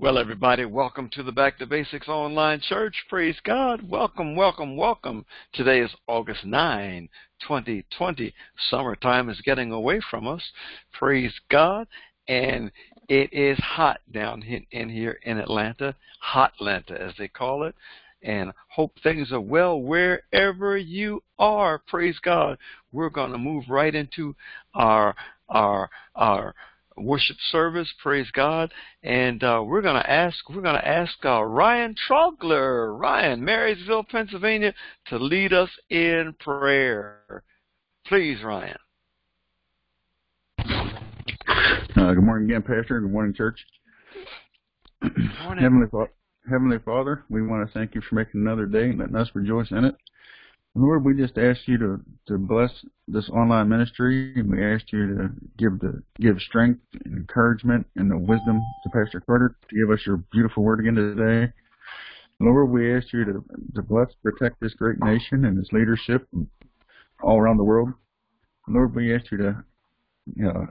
Well, everybody, welcome to the Back to Basics Online Church. Praise God. Welcome, welcome, welcome. Today is August 9, 2020. Summertime is getting away from us. Praise God. And it is hot down in here in Atlanta, Hot Atlanta as they call it. And hope things are well wherever you are. Praise God. We're going to move right into our our our worship service. Praise God. And uh, we're going to ask we're going to ask uh, Ryan Trogler, Ryan, Marysville, Pennsylvania, to lead us in prayer. Please, Ryan. Uh, good morning again, Pastor. Good morning, church. Good morning. Heavenly, Heavenly Father, we want to thank you for making another day and letting us rejoice in it. Lord, we just ask you to, to bless this online ministry, and we ask you to give the give strength and encouragement and the wisdom to Pastor Carter to give us your beautiful word again today. Lord, we ask you to, to bless, protect this great nation and its leadership all around the world. Lord, we ask you to you know,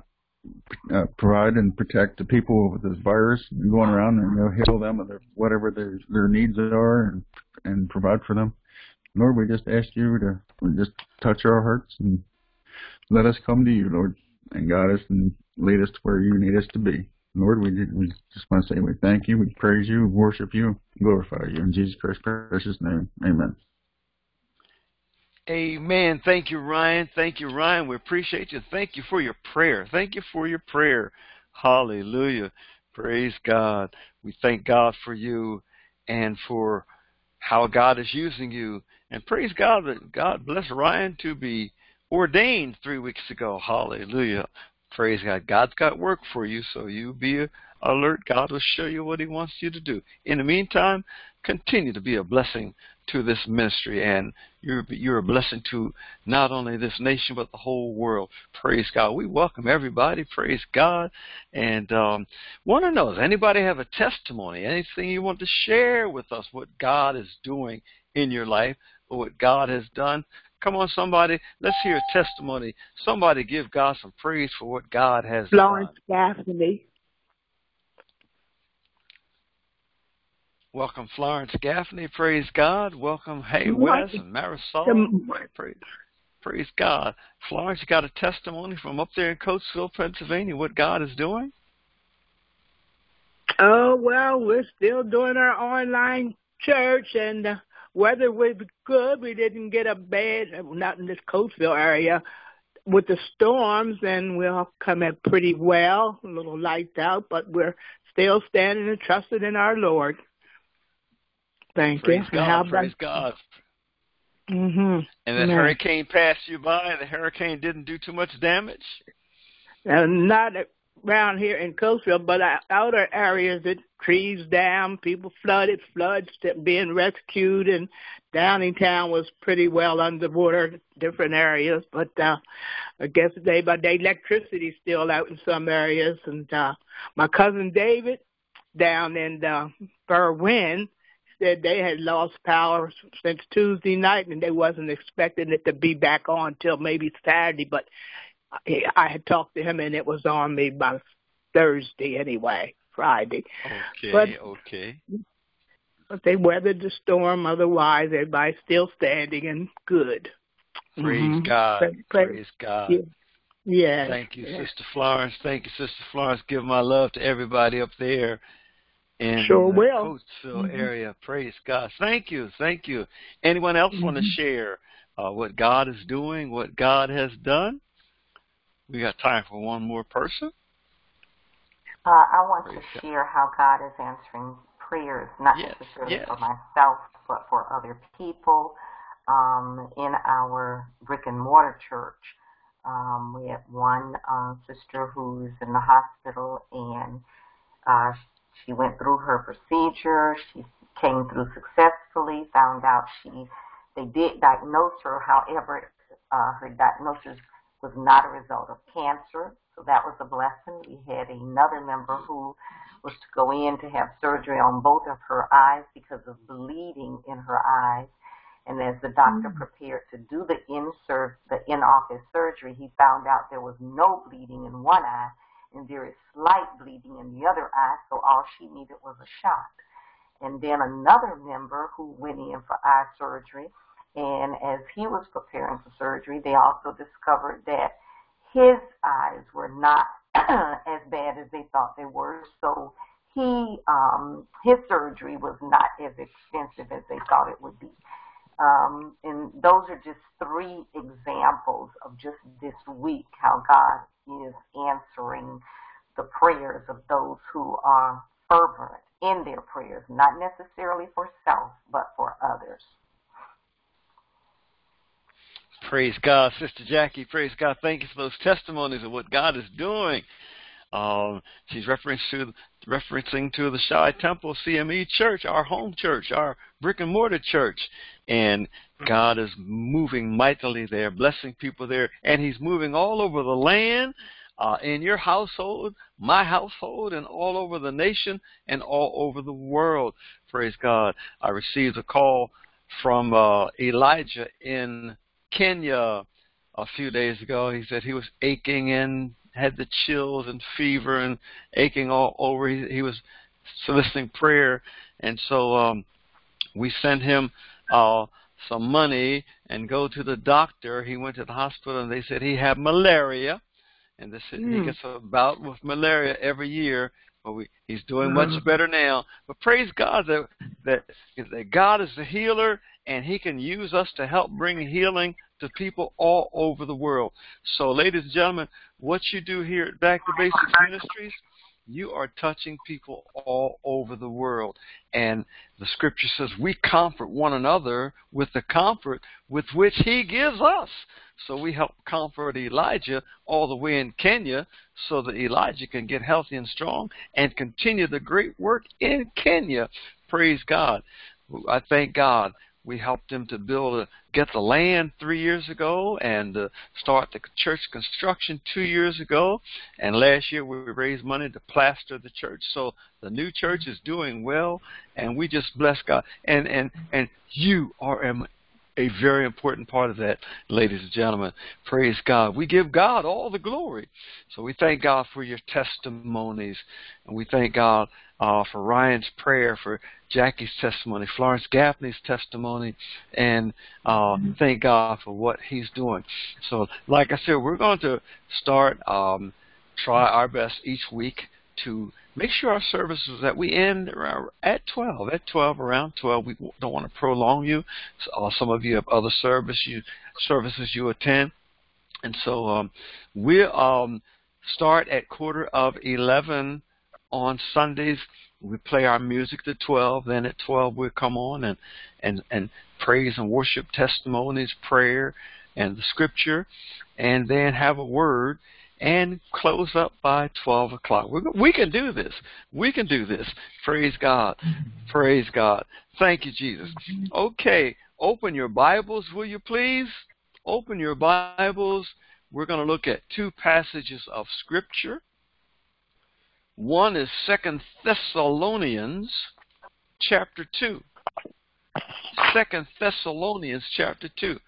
uh, provide and protect the people with this virus going around and you know, heal them their, whatever their their needs are and and provide for them. Lord, we just ask you to just touch our hearts and let us come to you, Lord, and guide us and lead us to where you need us to be. Lord, we, we just want to say we thank you, we praise you, worship you, glorify you. In Jesus Christ's precious name, amen. Amen. Thank you, Ryan. Thank you, Ryan. We appreciate you. Thank you for your prayer. Thank you for your prayer. Hallelujah. Praise God. We thank God for you and for how God is using you and praise God that God bless Ryan to be ordained three weeks ago. Hallelujah. Praise God. God's got work for you, so you be alert. God will show you what He wants you to do. In the meantime, continue to be a blessing to this ministry, and you're you're a blessing to not only this nation but the whole world. Praise God. We welcome everybody. Praise God, and um, want to know: Does anybody have a testimony? Anything you want to share with us? What God is doing in your life? or what God has done. Come on, somebody, let's hear a testimony. Somebody give God some praise for what God has Florence done. Gaffney. Welcome, Florence Gaffney. Praise God. Welcome, Hey Wes and Marisol. Praise, praise God. Florence, you got a testimony from up there in Coatesville, Pennsylvania, what God is doing? Oh, well, we're still doing our online church, and uh, weather was good. We didn't get a bad, not in this Coatesville area, with the storms, and we'll come in pretty well, a little light out, but we're still standing and trusting in our Lord. Thank praise you. God, praise God. Mm-hmm. And Yeah. hurricane passed you by. The hurricane didn't do too much damage. Uh, not around here in Coatesville, but outer areas, it trees down, people flooded, floods being rescued, and Downingtown was pretty well underwater, different areas. But uh, I guess day by day, electricity's still out in some areas. And uh, my cousin David down in uh, Berwyn said they had lost power since Tuesday night, and they wasn't expecting it to be back on till maybe Saturday, but I had talked to him and it was on me by Thursday anyway, Friday. Okay, But- okay. But they weathered the storm. Otherwise, everybody's still standing and good. Praise Mhm. God. Praise- praise- God. Yeah. Yeah. Thank you, yeah. Sister Florence. Thank you, Sister Florence. Give my love to everybody up there in Sure the will. Coatesville Mhm. area. Praise God. Thank you. Thank you. Anyone else want to Mhm. share uh, what God is doing, what God has done? We got time for one more person. Uh, I want Praise to God. share how God is answering prayers, not Yes, necessarily yes. for myself, but for other people um, in our brick and mortar church. Um, we have one uh, sister who's in the hospital, and uh, she went through her procedure. She came through successfully. Found out she they did diagnose her. However, uh, her diagnosis was not a result of cancer, so that was a blessing. We had another member who was to go in to have surgery on both of her eyes because of bleeding in her eyes. And as the doctor prepared to do the in the in-office surgery, he found out there was no bleeding in one eye, and very slight bleeding in the other eye, so all she needed was a shot. And then another member who went in for eye surgery, and as he was preparing for surgery, they also discovered that his eyes were not as bad as they thought they were. So he um, his surgery was not as extensive as they thought it would be. Um, and those are just three examples of just this week how God is answering the prayers of those who are fervent in their prayers, not necessarily for self, but for others. Praise God, Sister Jackie. Praise God. Thank you for those testimonies of what God is doing. Um, she's referencing to, referencing to the Shai Temple CME Church, our home church, our brick and mortar church. And God is moving mightily there, blessing people there. And He's moving all over the land, uh, in your household, my household, and all over the nation and all over the world. Praise God. I received a call from uh, Elijah in Kenya a few days ago. He said he was aching and had the chills and fever and aching all over. He, he was soliciting prayer, and so um, we sent him uh, some money and go to the doctor. He went to the hospital, and they said he had malaria, and they said mm. he hmm. gets a bout with malaria every year. But we, he's doing much mm-hmm. better now. But praise God that, that that God is the healer, and He can use us to help bring healing to people all over the world. So, ladies and gentlemen, what you do here at Back to Basics Ministries, you are touching people all over the world. And the scripture says we comfort one another with the comfort with which he gives us. So we help comfort Elijah all the way in Kenya so that Elijah can get healthy and strong and continue the great work in Kenya. Praise God. I thank God we helped them to build a, get the land three years ago and uh, start the church construction two years ago. And last year we raised money to plaster the church. So the new church is doing well, and we just bless God. And and and you are a, a very important part of that, ladies and gentlemen. Praise God. We give God all the glory. So we thank God for your testimonies, and we thank God uh, for Ryan's prayer, for Jackie's testimony, Florence Gaffney's testimony, and uh, thank God for what He's doing. So, like I said, we're going to start um, try our best each week to make sure our services that we end at 12, at 12, around 12. We don't want to prolong you. So, uh, some of you have other service you, services you attend. And so um, we um, start at quarter of 11 on Sundays. We play our music to 12. Then at 12 we come on and, and, and praise and worship testimonies, prayer, and the scripture, and then have a word and close up by 12 o'clock. We can do this. We can do this. Praise God. Mm-hmm. Praise God. Thank you, Jesus. Mm-hmm. Okay, open your Bibles, will you please? Open your Bibles. We're going to look at two passages of Scripture. One is Second Thessalonians chapter 2. Second Thessalonians chapter 2.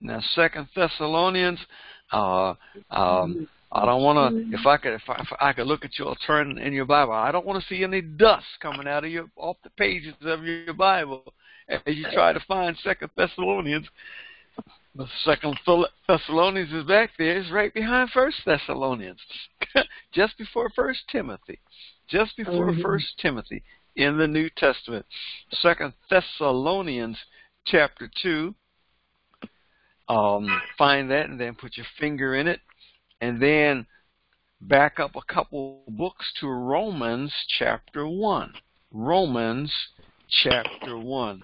Now, Second Thessalonians, uh, um, I don't want to. If I could, if I, if I could look at your turn in your Bible, I don't want to see any dust coming out of your off the pages of your Bible as you try to find Second Thessalonians. The Second Thessalonians is back there. It's right behind First Thessalonians, just before First Timothy, just before mm-hmm. First Timothy in the New Testament. Second Thessalonians chapter two. Um, find that and then put your finger in it and then back up a couple books to Romans chapter 1. Romans chapter 1.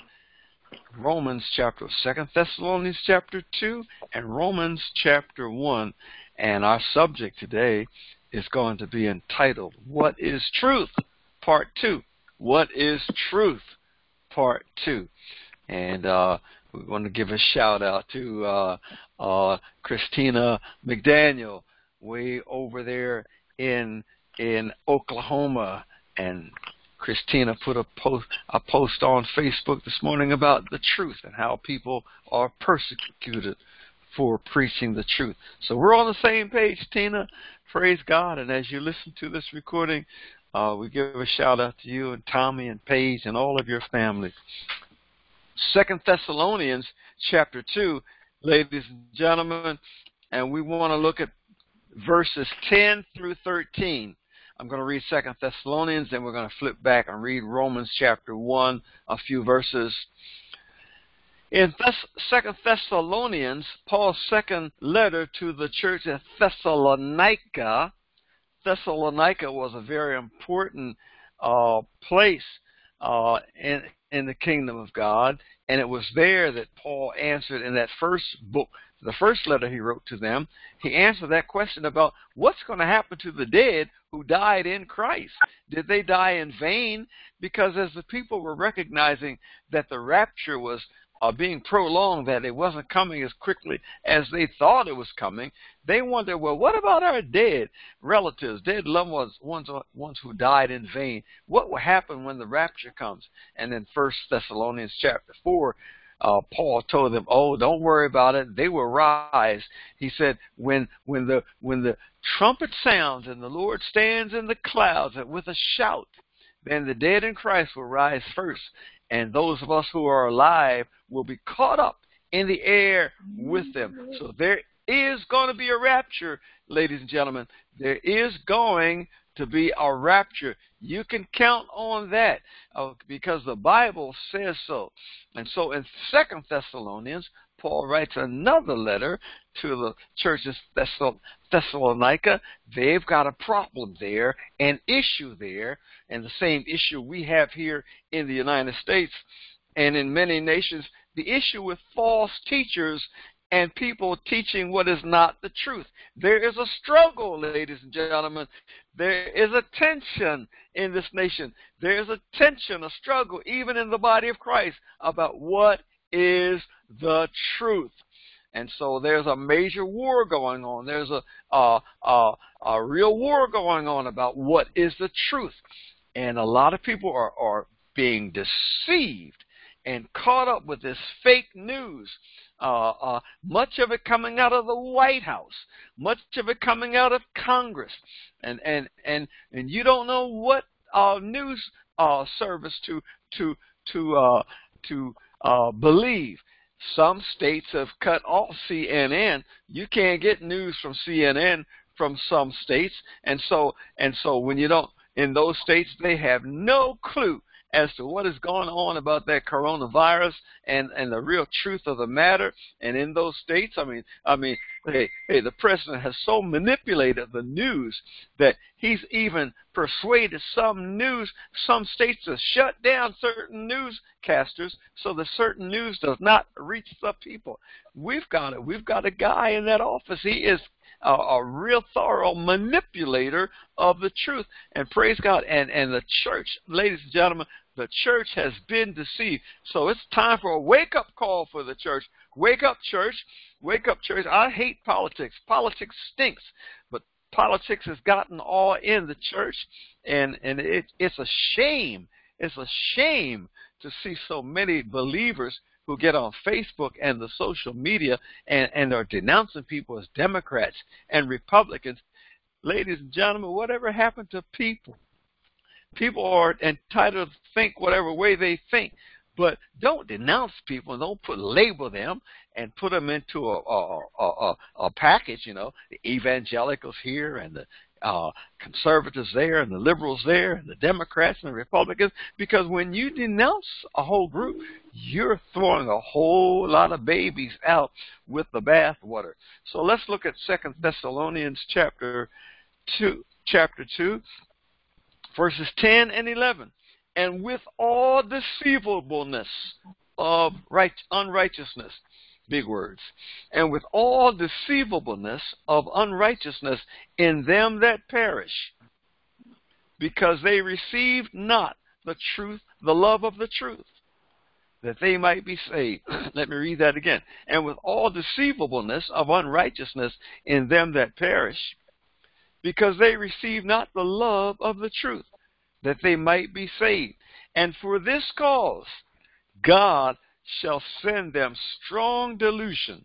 Romans chapter 2 Thessalonians chapter 2 and Romans chapter 1 and our subject today is going to be entitled What is Truth? Part 2. What is Truth? Part 2. And uh, we want to give a shout out to uh, uh, Christina McDaniel way over there in in Oklahoma, and Christina put a post a post on Facebook this morning about the truth and how people are persecuted for preaching the truth. So we're on the same page, Tina. praise God. And as you listen to this recording, uh, we give a shout out to you and Tommy and Paige and all of your family. Second Thessalonians chapter two, ladies and gentlemen, and we want to look at verses 10 through 13. I'm going to read Second Thessalonians, then we're going to flip back and read Romans chapter 1, a few verses. In Second Thessalonians, Paul's second letter to the church at Thessalonica, Thessalonica was a very important uh, place uh, in in the kingdom of God, and it was there that Paul answered in that first book, the first letter he wrote to them. He answered that question about what's going to happen to the dead who died in Christ. Did they die in vain? Because as the people were recognizing that the rapture was uh, being prolonged, that it wasn't coming as quickly as they thought it was coming, they wondered, well, what about our dead relatives, dead loved ones, ones, ones who died in vain? What will happen when the rapture comes? And in First Thessalonians chapter four, uh, Paul told them, "Oh, don't worry about it. They will rise." He said, "When when the when the trumpet sounds and the Lord stands in the clouds and with a shout, then the dead in Christ will rise first, and those of us who are alive will be caught up in the air with them. So there is going to be a rapture, ladies and gentlemen. There is going to be a rapture. You can count on that uh, because the Bible says so. And so in Second Thessalonians, Paul writes another letter to the church churches Thessalonica. They've got a problem there, an issue there, and the same issue we have here in the United States and in many nations. The issue with false teachers and people teaching what is not the truth. There is a struggle, ladies and gentlemen. There is a tension in this nation. There is a tension, a struggle, even in the body of Christ, about what is the truth. And so there's a major war going on. There's a, a, a, a real war going on about what is the truth. And a lot of people are, are being deceived and caught up with this fake news uh, uh, much of it coming out of the White House, much of it coming out of Congress, and and and and you don't know what uh, news uh, service to to to uh, to uh, believe. Some states have cut off CNN. You can't get news from CNN from some states, and so and so when you don't in those states, they have no clue as to what is going on about that coronavirus and and the real truth of the matter. And in those states, I mean, I mean, hey, hey, the president has so manipulated the news that he's even persuaded some news, some states to shut down certain newscasters so that certain news does not reach the people. We've got it. We've got a guy in that office. He is a, a real thorough manipulator of the truth. And praise God. And, and the church, ladies and gentlemen, the church has been deceived. So it's time for a wake up call for the church. Wake up, church. Wake up, church. I hate politics. Politics stinks. But politics has gotten all in the church, and, and it, it's a shame. It's a shame to see so many believers who get on Facebook and the social media and, and are denouncing people as Democrats and Republicans. Ladies and gentlemen, whatever happened to people? People are entitled to think whatever way they think, but don't denounce people. Don't put label them and put them into a a, a, a package. You know, the evangelicals here and the uh, conservatives there and the liberals there and the Democrats and the Republicans because when you denounce a whole group, you're throwing a whole lot of babies out with the bathwater. So let's look at Second Thessalonians chapter two, chapter two, verses ten and eleven. And with all deceivableness of right unrighteousness big words, and with all deceivableness of unrighteousness in them that perish, because they received not the truth, the love of the truth, that they might be saved. Let me read that again. And with all deceivableness of unrighteousness in them that perish, because they received not the love of the truth, that they might be saved. And for this cause, God shall send them strong delusion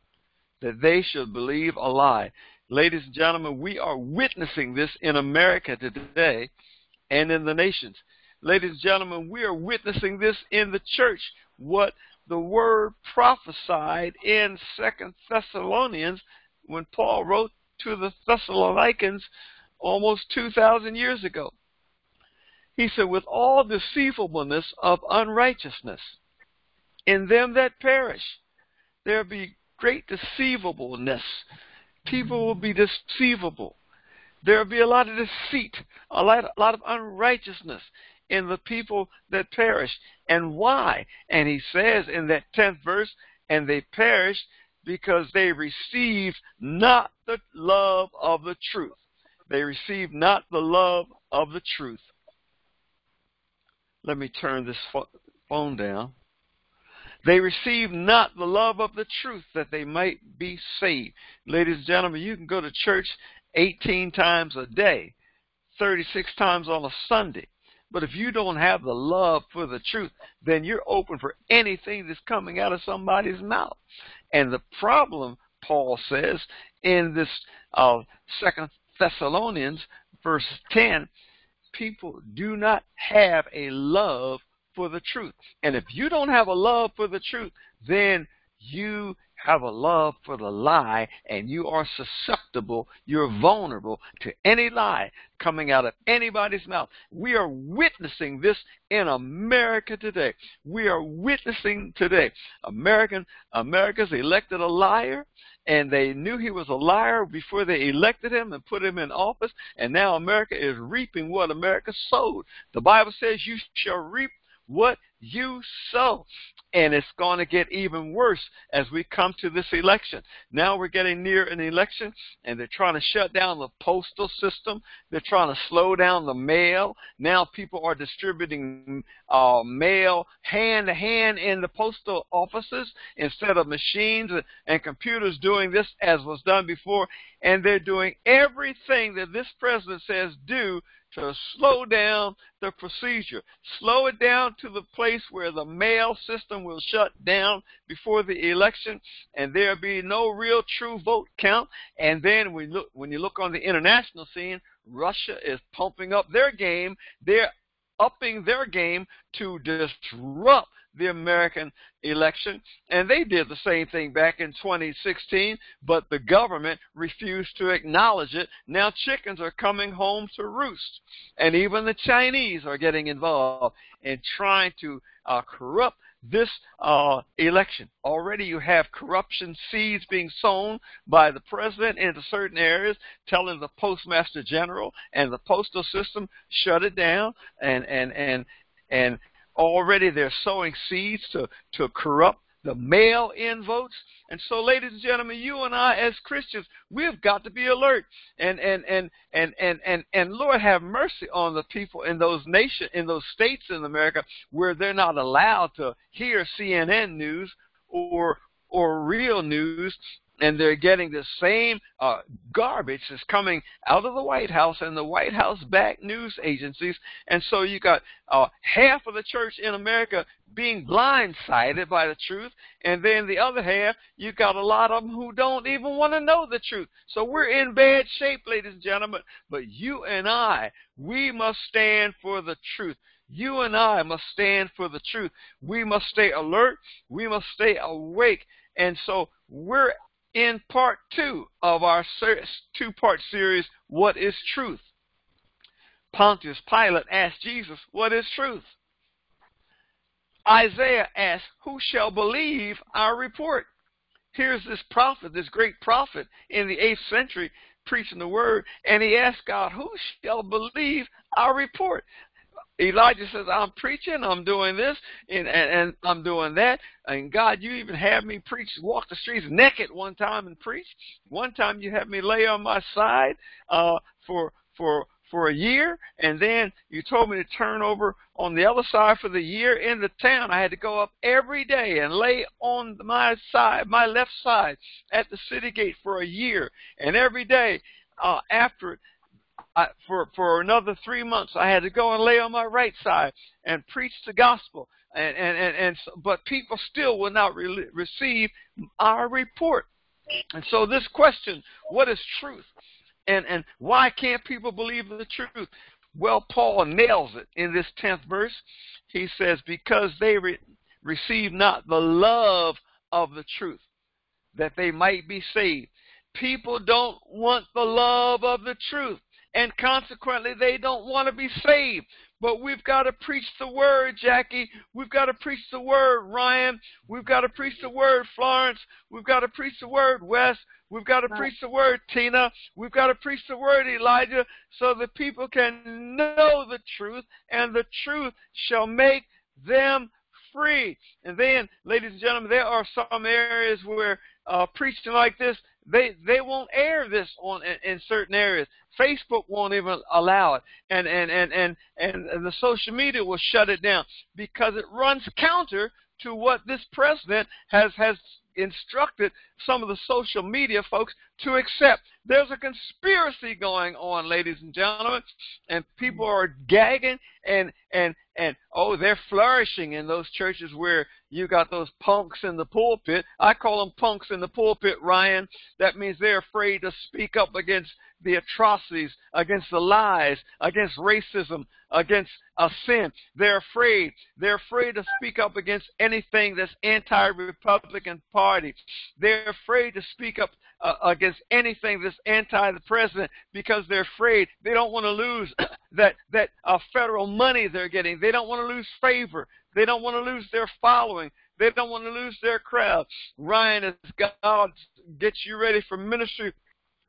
that they should believe a lie. Ladies and gentlemen, we are witnessing this in America today and in the nations. Ladies and gentlemen, we are witnessing this in the church. What the word prophesied in Second Thessalonians when Paul wrote to the Thessalonians almost 2,000 years ago. He said, with all deceivableness of unrighteousness in them that perish, there be great deceivableness. People will be deceivable. There will be a lot of deceit, a lot, a lot of unrighteousness in the people that perish. And why? And he says in that 10th verse, and they perished because they received not the love of the truth. They received not the love of the truth. Let me turn this phone down. They received not the love of the truth that they might be saved. Ladies and gentlemen, you can go to church 18 times a day, 36 times on a Sunday. But if you don't have the love for the truth, then you're open for anything that's coming out of somebody's mouth. And the problem, Paul says, in this uh, Second Thessalonians, verse 10, people do not have a love for the truth. And if you don't have a love for the truth, then you have a love for the lie and you are susceptible, you're vulnerable to any lie coming out of anybody's mouth. We are witnessing this in America today. We are witnessing today. American America's elected a liar and they knew he was a liar before they elected him and put him in office and now America is reaping what America sowed. The Bible says you shall reap what you sow. And it's going to get even worse as we come to this election. Now we're getting near an election, and they're trying to shut down the postal system. They're trying to slow down the mail. Now people are distributing uh, mail hand to hand in the postal offices instead of machines and computers doing this as was done before. And they're doing everything that this president says do to slow down the procedure. Slow it down to the place where the mail system will shut down before the election and there'll be no real true vote count. And then we look, when you look on the international scene, Russia is pumping up their game. They're upping their game to disrupt the American election. And they did the same thing back in 2016, but the government refused to acknowledge it. Now chickens are coming home to roost. And even the Chinese are getting involved in trying to uh, corrupt this uh, election. Already you have corruption seeds being sown by the president into certain areas, telling the postmaster general and the postal system shut it down and and and and already they're sowing seeds to, to corrupt the mail in votes. And so, ladies and gentlemen, you and I as Christians, we've got to be alert. And and and and and and, and Lord have mercy on the people in those nation in those states in America where they're not allowed to hear CNN news or or real news and they're getting the same uh, garbage that's coming out of the White House and the White House backed news agencies. And so you got uh, half of the church in America being blindsided by the truth, and then the other half, you got a lot of them who don't even want to know the truth. So we're in bad shape, ladies and gentlemen. But you and I, we must stand for the truth. You and I must stand for the truth. We must stay alert. We must stay awake. And so we're in part two of our two part series, What is Truth? Pontius Pilate asked Jesus, What is truth? Isaiah asked, Who shall believe our report? Here's this prophet, this great prophet in the 8th century, preaching the word, and he asked God, Who shall believe our report? Elijah says, I'm preaching, I'm doing this, and, and, and I'm doing that. And God, you even have me preach, walk the streets naked one time and preach. One time you had me lay on my side uh, for for for a year, and then you told me to turn over on the other side for the year in the town. I had to go up every day and lay on my side, my left side, at the city gate for a year, and every day uh, after I, for for another three months, I had to go and lay on my right side and preach the gospel, and and and, and but people still will not re- receive our report. And so this question, what is truth? And and why can't people believe the truth? Well, Paul nails it in this 10th verse. He says, Because they re- receive not the love of the truth, that they might be saved. People don't want the love of the truth, and consequently, they don't want to be saved. But we've got to preach the word, Jackie. We've got to preach the word, Ryan. We've got to preach the word, Florence. We've got to preach the word, Wes. We've got to right. preach the word, Tina. We've got to preach the word, Elijah, so that people can know the truth, and the truth shall make them free. And then, ladies and gentlemen, there are some areas where uh, preaching like this, they they won't air this on in, in certain areas. Facebook won't even allow it, and and and and and the social media will shut it down because it runs counter to what this president has has instructed some of the social media folks to accept. There's a conspiracy going on, ladies and gentlemen, and people are gagging and and and oh, they're flourishing in those churches where you got those punks in the pulpit. I call them punks in the pulpit, Ryan. That means they're afraid to speak up against the atrocities, against the lies, against racism, against a sin. They're afraid. They're afraid to speak up against anything that's anti-Republican Party. They're afraid to speak up uh, against anything that's anti the president because they're afraid. They don't want to lose that that uh, federal money they're getting. They don't want to lose favor. They don't want to lose their following. They don't want to lose their crowd. Ryan, as God gets you ready for ministry,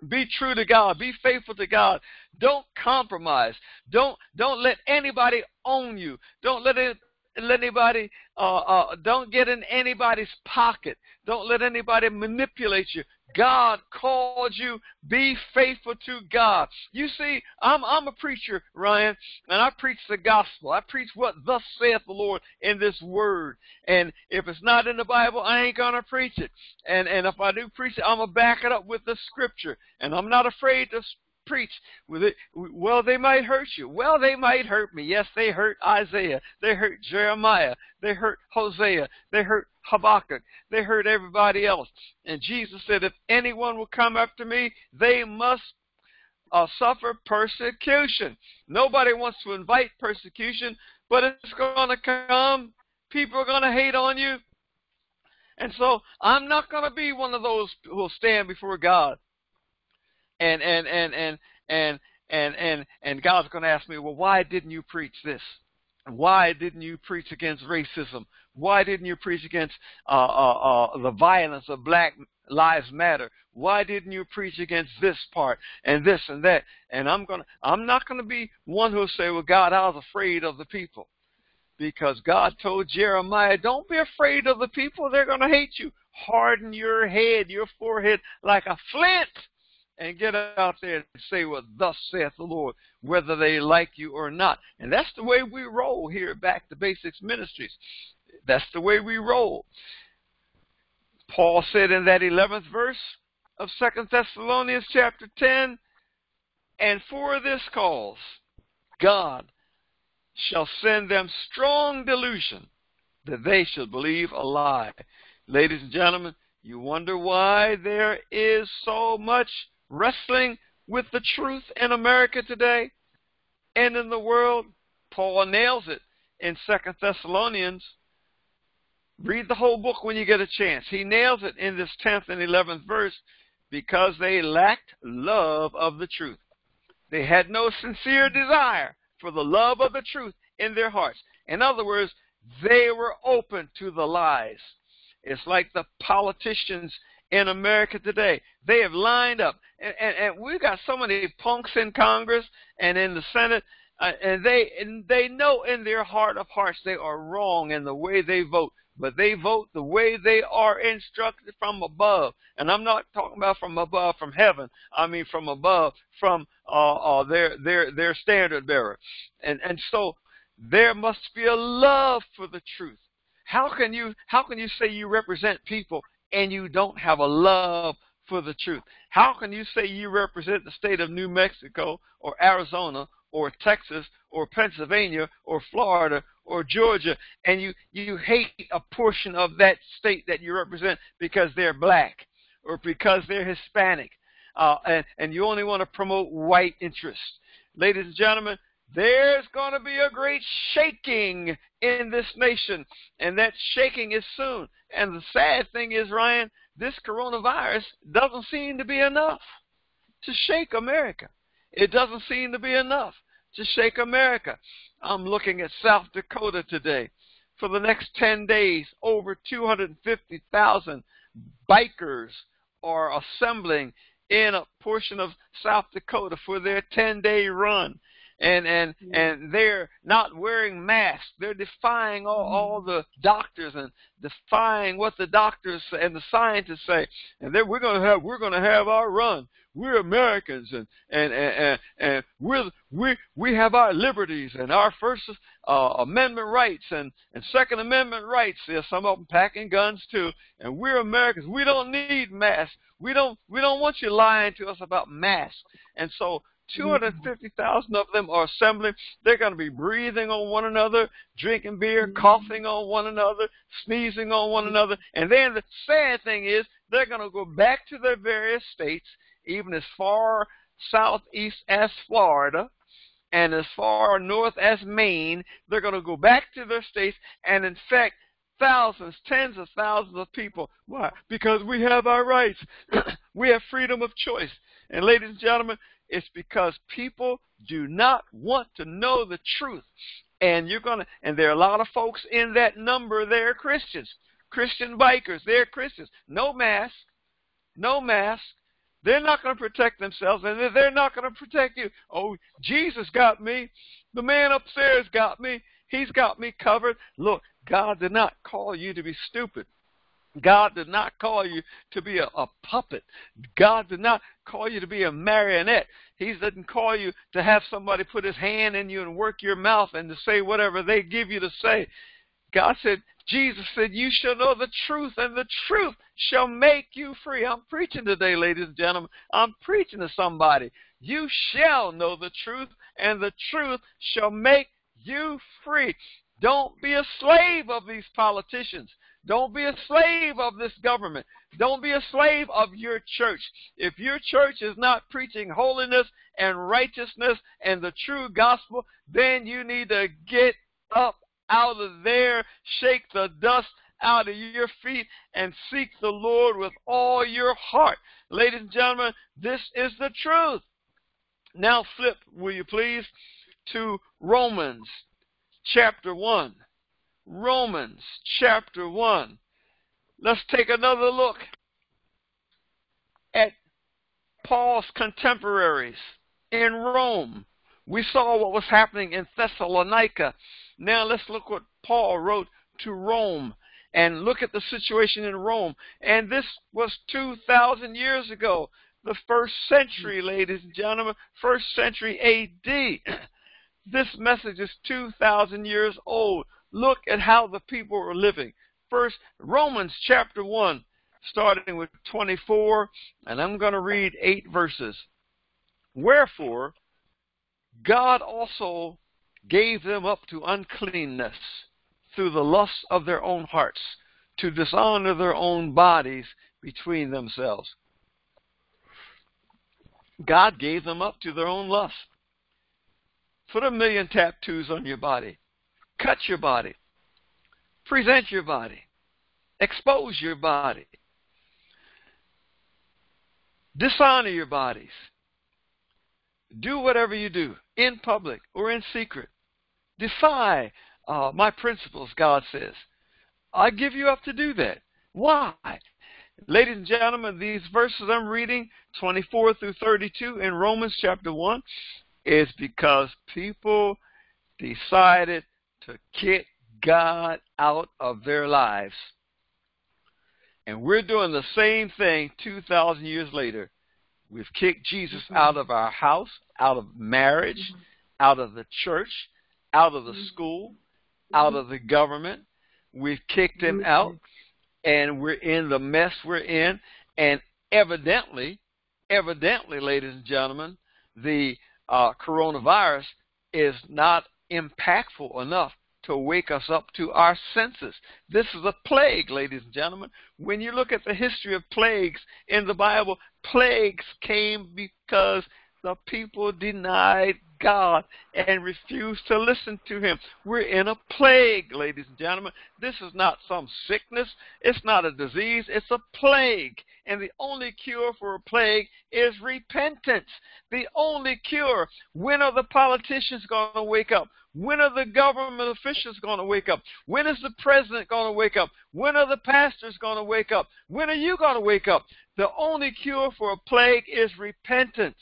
be true to God. Be faithful to God. Don't compromise. Don't don't let anybody own you. Don't let it let anybody uh, uh, don't get in anybody's pocket. Don't let anybody manipulate you. God called you. Be faithful to God. You see, I'm I'm a preacher, Ryan, and I preach the gospel. I preach what thus saith the Lord in this word. And if it's not in the Bible, I ain't gonna preach it. And and if I do preach it, I'm gonna back it up with the scripture. And I'm not afraid to preach with it. Well, they might hurt you. Well, they might hurt me. Yes, they hurt Isaiah. They hurt Jeremiah. They hurt Hosea. They hurt Habakkuk. They heard everybody else. And Jesus said, If anyone will come after me, they must uh, suffer persecution. Nobody wants to invite persecution, but it's going to come. People are going to hate on you. And so I'm not going to be one of those who will stand before God. And and and and and and and and God's going to ask me, well, why didn't you preach this? Why didn't you preach against racism? Why didn't you preach against uh, uh, uh, the violence of Black Lives Matter? Why didn't you preach against this part and this and that? And I'm gonna, I'm not gonna be one who'll say, well, God, I was afraid of the people, because God told Jeremiah, don't be afraid of the people. They're gonna hate you. Harden your head, your forehead like a flint and get out there and say what thus saith the Lord, whether they like you or not. And that's the way we roll here Back to Basics Ministries. That's the way we roll. Paul said in that 11th verse of Second Thessalonians chapter 10, and for this cause God shall send them strong delusion that they shall believe a lie. Ladies and gentlemen, you wonder why there is so much wrestling with the truth in America today and in the world. Paul nails it in Second Thessalonians. Read the whole book when you get a chance. He nails it in this 10th and 11th verse because they lacked love of the truth. They had no sincere desire for the love of the truth in their hearts. In other words, they were open to the lies. It's like the politicians in America today. They have lined up, and, and, and we've got so many punks in Congress and in the Senate, uh, and they and they know in their heart of hearts they are wrong in the way they vote, but they vote the way they are instructed from above. And I'm not talking about from above from heaven. I mean from above from uh, uh, their their their standard bearer. And and so there must be a love for the truth. How can you how can you say you represent people and you don't have a love for the truth. How can you say you represent the state of New Mexico or Arizona or Texas or Pennsylvania or Florida or Georgia and you, you hate a portion of that state that you represent because they're black? or because they're Hispanic, uh, and, and you only want to promote white interests. Ladies and gentlemen, there's going to be a great shaking in this nation, and that shaking is soon. And the sad thing is, Ryan, this coronavirus doesn't seem to be enough to shake America. It doesn't seem to be enough to shake America. I'm looking at South Dakota today. For the next 10 days, over 250,000 bikers are assembling in a portion of South Dakota for their 10 day run and and and they're not wearing masks. They're defying all, mm-hmm. all the doctors and defying what the doctors and the scientists say. And then we're gonna have we're gonna have our run. We're Americans and and and and, and we're we we have our liberties and our First uh, Amendment rights and and Second Amendment rights. There's some of them packing guns too. And we're Americans. We don't need masks. We don't we don't want you lying to us about masks. And so 250,000 of them are assembling. They're going to be breathing on one another, drinking beer, mm-hmm. coughing on one another, sneezing on one another. And then the sad thing is, they're going to go back to their various states, even as far southeast as Florida and as far north as Maine. They're going to go back to their states and infect thousands, tens of thousands of people. Why? Because we have our rights. we have freedom of choice. And ladies and gentlemen, it's because people do not want to know the truth. And you're gonna and there are a lot of folks in that number they're Christians. Christian bikers, they're Christians. No mask, no mask. They're not going to protect themselves, and they're not going to protect you. Oh, Jesus got me. The man upstairs got me. He's got me covered. Look, God did not call you to be stupid. God did not call you to be a, a, puppet. God did not call you to be a marionette. He didn't call you to have somebody put his hand in you and work your mouth and to say whatever they give you to say. God said, Jesus said, You shall know the truth, and the truth shall make you free. I'm preaching today, ladies and gentlemen. I'm preaching to somebody. You shall know the truth, and the truth shall make you free. Don't be a slave of these politicians. Don't be a slave of this government. Don't be a slave of your church. If your church is not preaching holiness and righteousness and the true gospel, then you need to get up out of there, shake the dust out of your feet, and seek the Lord with all your heart. Ladies and gentlemen, this is the truth. Now flip, will you please, to Romans chapter 1. Romans chapter 1. Let's take another look at Paul's contemporaries in Rome. We saw what was happening in Thessalonica. Now let's look what Paul wrote to Rome and look at the situation in Rome. And this was 2,000 years ago, the first century, ladies and gentlemen, first century AD. This message is 2,000 years old. Look at how the people were living. First, Romans chapter 1, starting with 24, and I'm going to read eight verses. Wherefore, God also gave them up to uncleanness through the lusts of their own hearts, to dishonor their own bodies between themselves. God gave them up to their own lust. Put a million tattoos on your body. Cut your body. Present your body. Expose your body. Dishonor your bodies. Do whatever you do, in public or in secret. Defy uh, my principles, God says. I give you up to do that. Why? Ladies and gentlemen, these verses I'm reading, 24 through 32 in Romans chapter 1, is because people decided to kick God out of their lives. And we're doing the same thing 2,000 years later. We've kicked Jesus mm-hmm. out of our house, out of marriage, mm-hmm. out of the church, out of the mm-hmm. school, out of the government. We've kicked him out, and we're in the mess we're in. And evidently, evidently, ladies and gentlemen, the uh, coronavirus is not impactful enough to wake us up to our senses. This is a plague, ladies and gentlemen. When you look at the history of plagues in the Bible, plagues came because the people denied God and refused to listen to Him. We're in a plague, ladies and gentlemen. This is not some sickness, it's not a disease, it's a plague. And the only cure for a plague is repentance. The only cure. When are the politicians going to wake up? When are the government officials going to wake up? When is the president going to wake up? When are the pastors going to wake up? When are you going to wake up? The only cure for a plague is repentance.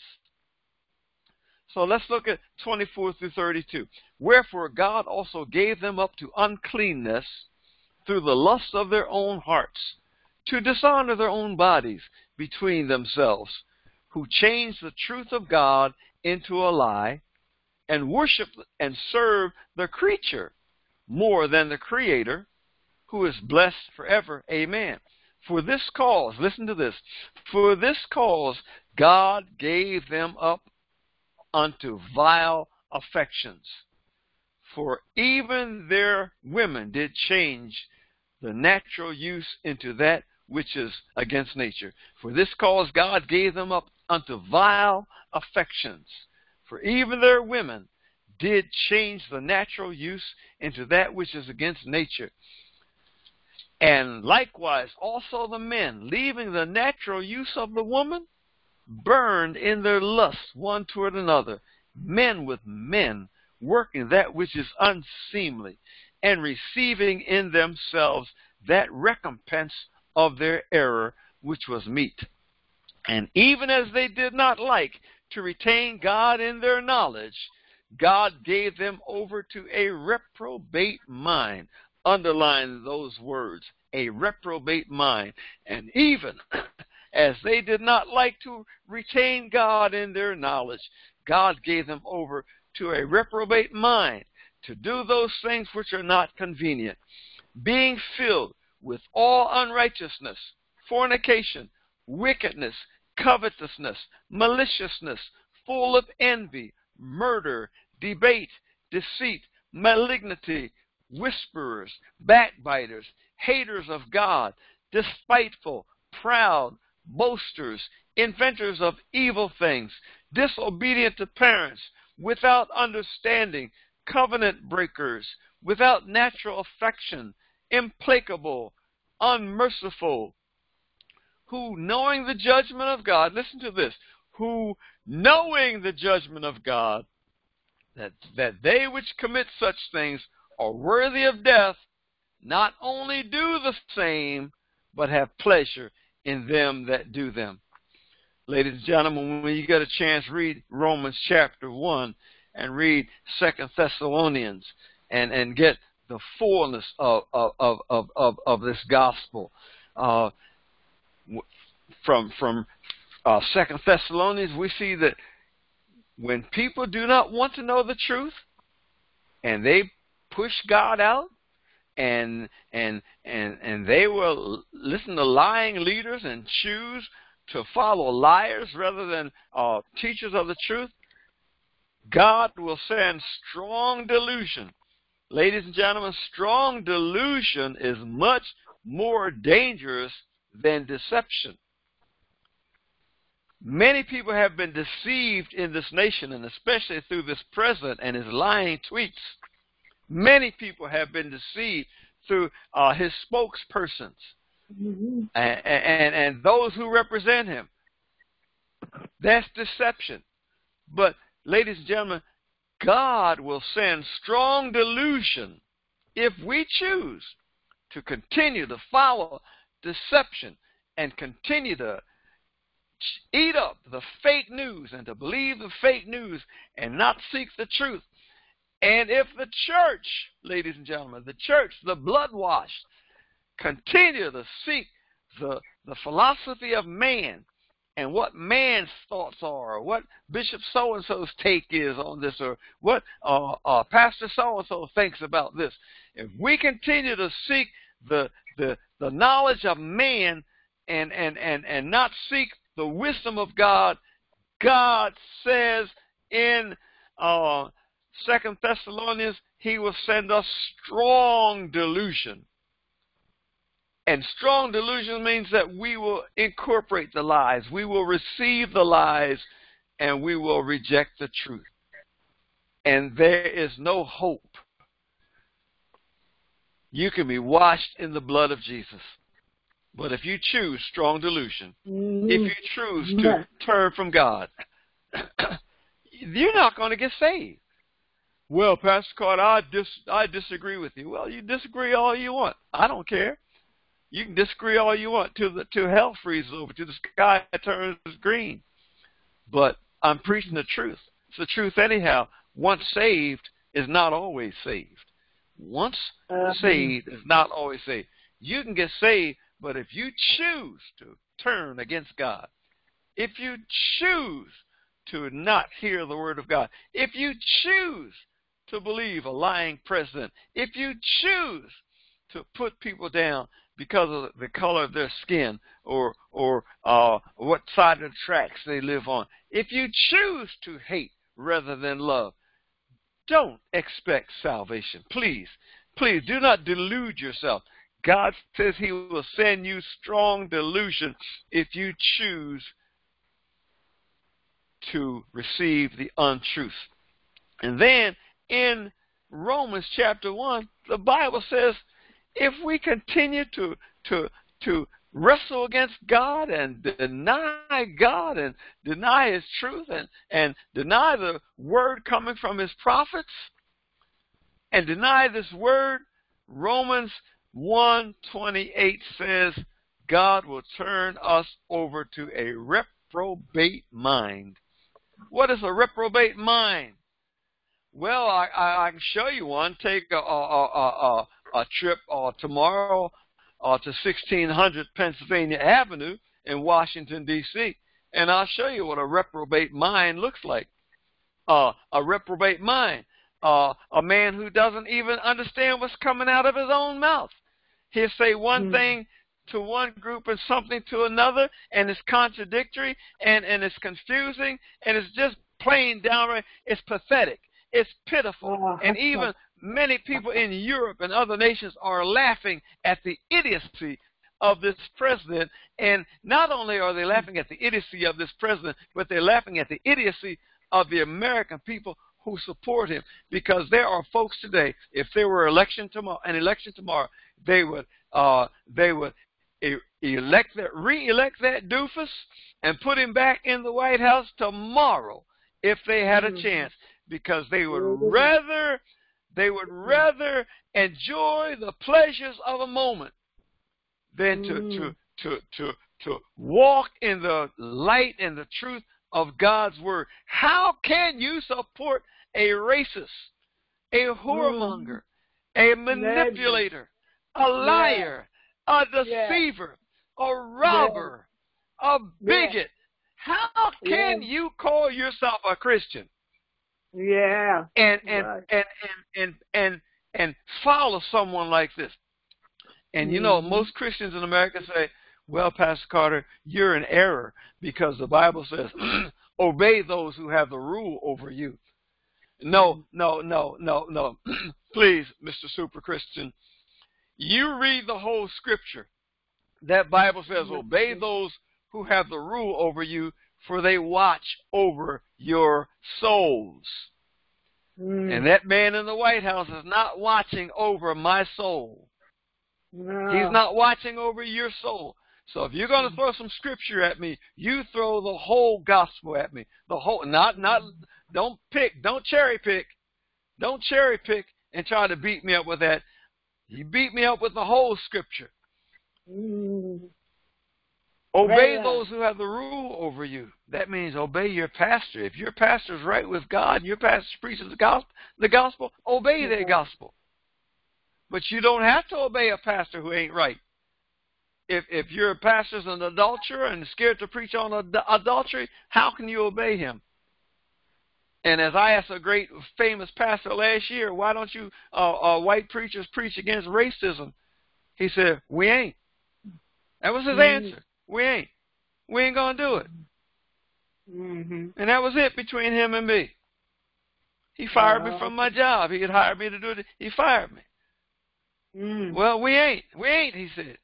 So let's look at 24 through 32. Wherefore God also gave them up to uncleanness through the lust of their own hearts, to dishonor their own bodies between themselves, who changed the truth of God into a lie, and worship and serve the creature more than the Creator, who is blessed forever. Amen. For this cause, listen to this, for this cause God gave them up unto vile affections. For even their women did change the natural use into that which is against nature. For this cause God gave them up unto vile affections. For even their women did change the natural use into that which is against nature. And likewise also the men, leaving the natural use of the woman, burned in their lust one toward another, men with men, working that which is unseemly, and receiving in themselves that recompense of their error which was meet. And even as they did not like to retain God in their knowledge, God gave them over to a reprobate mind. Underline those words, a reprobate mind. And even as they did not like to retain God in their knowledge, God gave them over to a reprobate mind to do those things which are not convenient, being filled with all unrighteousness, fornication, wickedness, covetousness, maliciousness, full of envy, murder, debate, deceit, malignity, whisperers, backbiters, haters of God, despiteful, proud, boasters, inventors of evil things, disobedient to parents, without understanding, covenant breakers, without natural affection, implacable, unmerciful, who knowing the judgment of God, listen to this, who knowing the judgment of God, that, that they which commit such things are worthy of death, not only do the same, but have pleasure in them that do them. Ladies and gentlemen, when you get a chance, read Romans chapter 1 and read Second Thessalonians and, and get the fullness of, of, of, of, of this gospel. Uh, from from uh, Second Thessalonians, we see that when people do not want to know the truth and they push God out, and and and and they will listen to lying leaders and choose to follow liars rather than uh, teachers of the truth, God will send strong delusion. Ladies and gentlemen, strong delusion is much more dangerous than deception. Many people have been deceived in this nation, and especially through this president and his lying tweets. Many people have been deceived through uh, his spokespersons mm-hmm. and, and, and those who represent him. That's deception. But, ladies and gentlemen, God will send strong delusion if we choose to continue to follow deception and continue to eat up the fake news and to believe the fake news and not seek the truth. And if the church, ladies and gentlemen, the church, the blood washed, continue to seek the, the philosophy of man and what man's thoughts are, or what Bishop so and so's take is on this, or what uh, uh, Pastor so and so thinks about this. If we continue to seek the the the knowledge of man and and and and not seek the wisdom of God, God says in uh, Second Thessalonians, he will send us strong delusion. And strong delusion means that we will incorporate the lies, we will receive the lies, and we will reject the truth. And there is no hope. You can be washed in the blood of Jesus. But if you choose strong delusion, Mm-hmm. if you choose to turn from God, you're not going to get saved. Well, Pastor Carter, I dis I disagree with you. Well, you disagree all you want. I don't care. You can disagree all you want till the till hell freezes over, till the sky turns green. But I'm preaching the truth. It's the truth anyhow. Once saved is not always saved. Once Uh, saved is not always saved. You can get saved, but if you choose to turn against God, if you choose to not hear the word of God, if you choose to believe a lying president, if you choose to put people down because of the color of their skin or or uh, what side of the tracks they live on, if you choose to hate rather than love, don't expect salvation. Please, please do not delude yourself. God says He will send you strong delusion if you choose to receive the untruth. And then in Romans chapter 1, the Bible says if we continue to, to, to wrestle against God and deny God and deny His truth and, and deny the word coming from His prophets and deny this word, Romans 128 says God will turn us over to a reprobate mind. What is a reprobate mind? Well, I, I, I can show you one. Take a, a, a, a, a trip uh, tomorrow uh, to 1600 Pennsylvania Avenue in Washington, D.C., and I'll show you what a reprobate mind looks like. Uh, a reprobate mind. Uh, a man who doesn't even understand what's coming out of his own mouth. He'll say one Mm. thing to one group and something to another, and it's contradictory, and, and it's confusing, and it's just plain downright, it's pathetic. It's pitiful. Oh, and even many people in Europe and other nations are laughing at the idiocy of this president. And not only are they laughing at the idiocy of this president, but they're laughing at the idiocy of the American people who support him. Because there are folks today, if there were election tomorrow, an election tomorrow, they would uh, they would elect that re-elect that doofus and put him back in the White House tomorrow if they had a Mhm. chance because they would Mhm. rather they would rather enjoy the pleasures of a moment than to to Mhm. to to to walk in the light and the truth of God's word. How can you support a racist, a whoremonger, a manipulator, a liar, a deceiver, a robber, a bigot? How can you call yourself a Christian? Yeah. and and, Right. and and and and and follow someone like this. And you know, Mhm. most Christians in America say, "Well, Pastor Carter, you're in error because the Bible says, obey those who have the rule over you." No, no, no, no, no. Please, Mr. Super Christian, you read the whole scripture. That Bible says, obey those who have the rule over you, for they watch over your souls. Mm. And that man in the White House is not watching over my soul. No. He's not watching over your soul. So if you're going to throw some scripture at me, you throw the whole gospel at me. The whole not not don't pick, don't cherry pick. Don't cherry pick and try to beat me up with that. You beat me up with the whole scripture. Mm. Obey Right. those who have the rule over you. That means obey your pastor. If your pastor is right with God and your pastor preaches the gospel, the gospel, obey their Mhm. gospel. But you don't have to obey a pastor who ain't right. If if your pastor's an adulterer and scared to preach on ad- adultery, how can you obey him? And as I asked a great famous pastor last year, why don't you uh, uh, white preachers preach against racism? He said, "We ain't." That was his Mhm. answer. We ain't. We ain't gonna do it. Mm-hmm. And that was it between him and me. He fired me from my job. He had hired me to do it. He fired me. Mm. Well, we ain't. We ain't, he said.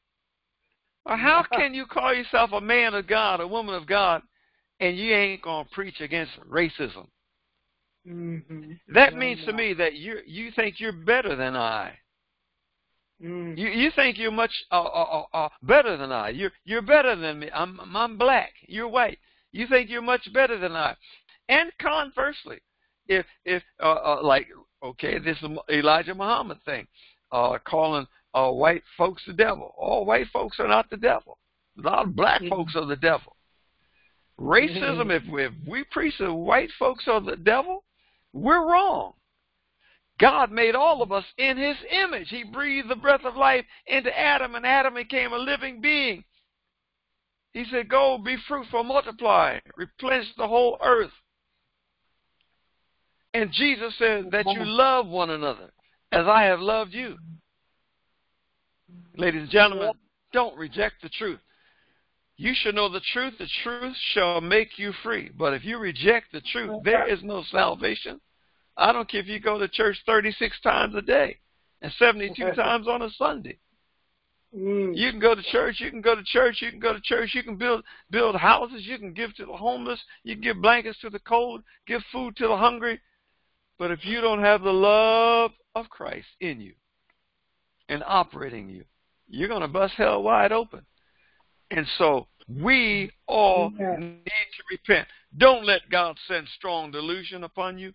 Well, how can you call yourself a man of God, a woman of God, and you ain't going to preach against racism? Mm-hmm. That means to me that you you think you're better than I. Mm. You you think you're much uh, uh, uh, uh, better than I. You're you're better than me. I'm I'm black. You're white. You think you're much better than I. And conversely, if if uh, uh, like okay, this Elijah Muhammad thing, uh, calling uh, white folks the devil. All white folks are not the devil. A lot of black Mhm. folks are the devil. Racism, if if we preach that white folks are the devil, we're wrong. God made all of us in His image. He breathed the breath of life into Adam, and Adam became a living being. He said, Go, be fruitful, multiply, replenish the whole earth. And Jesus said that you love one another as I have loved you. Ladies and gentlemen, don't reject the truth. You should know the truth. The truth shall make you free. But if you reject the truth, there is no salvation. I don't care if you go to church 36 times a day and 72 times on a Sunday. Mm. You can go to church, you can go to church, you can go to church, you can build build houses, you can give to the homeless, you can give blankets to the cold, give food to the hungry. But if you don't have the love of Christ in you and operating you, you're going to bust hell wide open. And so we all Yeah. need to repent. Don't let God send strong delusion upon you.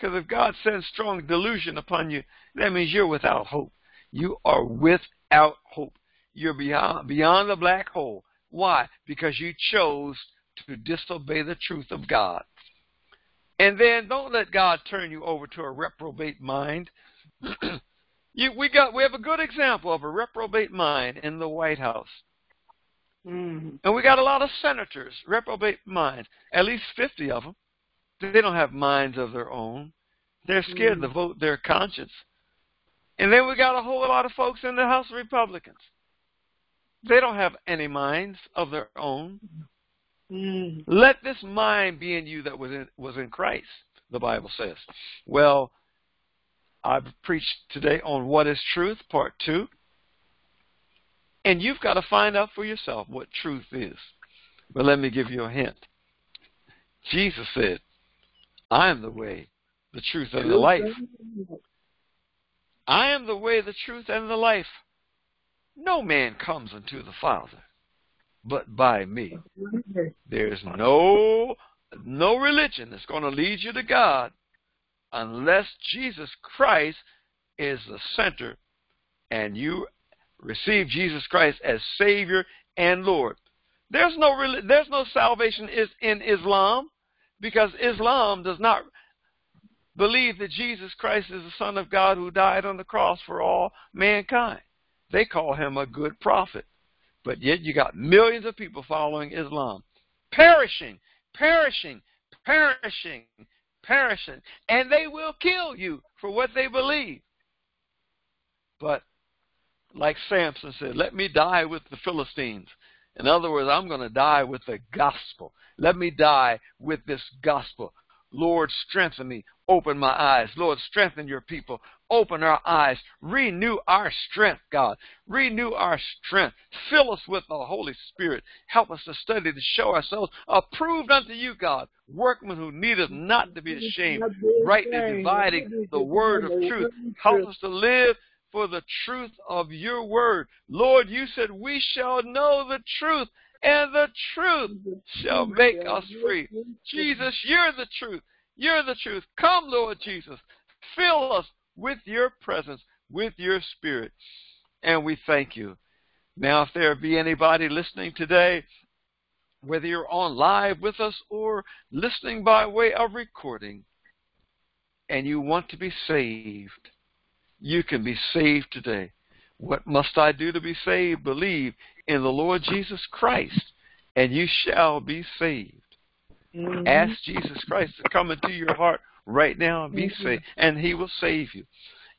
Because if God sends strong delusion upon you, that means you're without hope. You are without hope. You're beyond, beyond the black hole. Why? Because you chose to disobey the truth of God. And then don't let God turn you over to a reprobate mind. you, we got we have a good example of a reprobate mind in the White House. Mm. And we got a lot of senators, reprobate minds, at least 50 of them. They don't have minds of their own. They're scared Mm. to vote their conscience. And then we got a whole lot of folks in the House of Republicans. They don't have any minds of their own. Mm. Let this mind be in you that was in, was in Christ, the Bible says. Well, I've preached today on what is truth, part two. And you've got to find out for yourself what truth is. But let me give you a hint. Jesus said, I am the way, the truth, and the life. I am the way, the truth, and the life. No man comes unto the Father but by me. There's no no religion that's going to lead you to God unless Jesus Christ is the center and you receive Jesus Christ as Savior and Lord. There's no there's no salvation is in Islam because Islam does not believe that Jesus Christ is the Son of God who died on the cross for all mankind. They call him a good prophet. But yet you got millions of people following Islam. Perishing, perishing, perishing, perishing. And they will kill you for what they believe. But like Samson said, let me die with the Philistines. In other words, I'm going to die with the gospel. Let me die with this gospel. Lord, strengthen me. Open my eyes. Lord, strengthen your people. Open our eyes. Renew our strength, God. Renew our strength. Fill us with the Holy Spirit. Help us to study to show ourselves approved unto you, God. Workmen who need us not to be ashamed, rightly dividing the word of truth. Help us to live for the truth of your word. Lord, you said we shall know the truth, and the truth shall make us free. Jesus, you're the truth. You're the truth. Come, Lord Jesus. Fill us with your presence, with your spirit. And we thank you. Now, if there be anybody listening today, whether you're on live with us or listening by way of recording, and you want to be saved, you can be saved today. What must I do to be saved? Believe in the Lord Jesus Christ, and you shall be saved. Mm-hmm. Ask Jesus Christ to come into your heart right now and be Mhm. saved, and He will save you.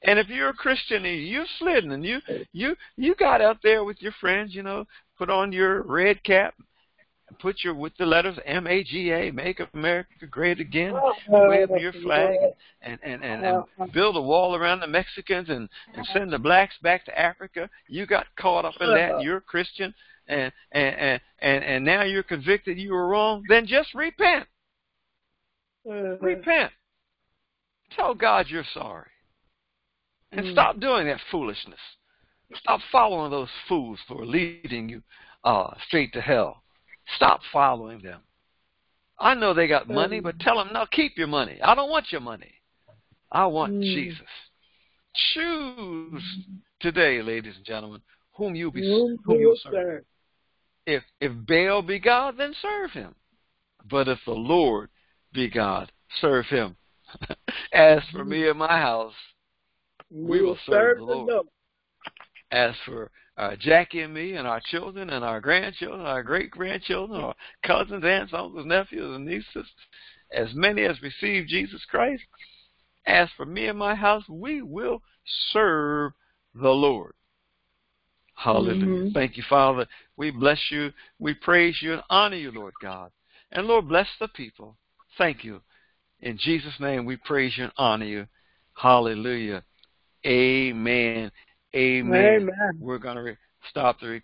And if you're a Christian and you're slidden and you you you got out there with your friends, you know, put on your red cap, put your with the letters M A G A, make America great again, Oh, wave your flag, and and and, and build a wall around the Mexicans and and send the blacks back to Africa. You got caught up in that. You're a Christian, and and and and, and now you're convicted you were wrong. Then just repent. Repent. Tell God you're sorry. And Mm. stop doing that foolishness. Stop following those fools who are leading you uh, straight to hell. Stop following them. I know they got money, but tell them, no, keep your money. I don't want your money. I want Mm. Jesus. Choose today, ladies and gentlemen, whom you be Whom whom you you'll serve. serve. If if Baal be God, then serve him. But if the Lord be God, serve him. As for me and my house, we will serve the Lord. as for uh, Jackie and me and our children and our grandchildren, our great grandchildren, our cousins, aunts, uncles, nephews, and nieces, as many as receive Jesus Christ, as for me and my house, we will serve the Lord. Hallelujah. Mhm. Thank you, Father. We bless you. We praise you and honor you, Lord God. And Lord, bless the people. Thank you. In Jesus' name, we praise you and honor you. Hallelujah. Amen. Amen. Amen. We're going to re- stop the recording.